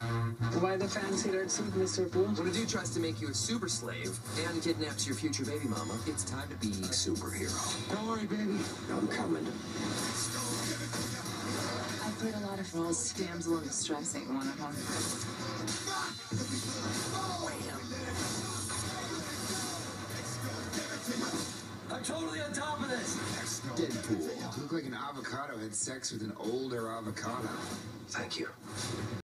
Why the fancy red suit, Mr. Blue? When a dude tries to make you a super slave and kidnaps your future baby mama, it's time to be a superhero. Don't worry, baby. I'm coming. I've played a lot of roles. Damsel in distress ain't one of them. I'm totally on top of this. Deadpool. Look like an avocado had sex with an older avocado. Thank you.